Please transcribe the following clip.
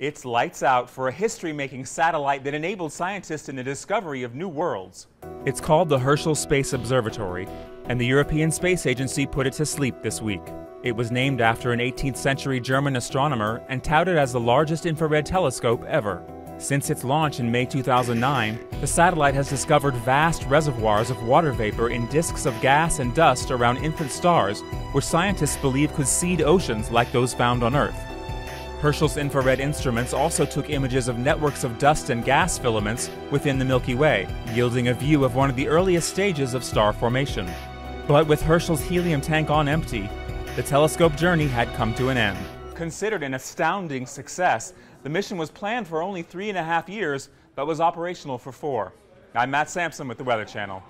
It's lights out for a history-making satellite that enabled scientists in the discovery of new worlds. It's called the Herschel Space Observatory, and the European Space Agency put it to sleep this week. It was named after an 18th century German astronomer and touted as the largest infrared telescope ever. Since its launch in May 2009, the satellite has discovered vast reservoirs of water vapor in disks of gas and dust around infant stars, which scientists believe could seed oceans like those found on Earth. Herschel's infrared instruments also took images of networks of dust and gas filaments within the Milky Way, yielding a view of one of the earliest stages of star formation. But with Herschel's helium tank on empty, the telescope journey had come to an end. Considered an astounding success, the mission was planned for only three and a half years, but was operational for four. I'm Matt Sampson with the Weather Channel.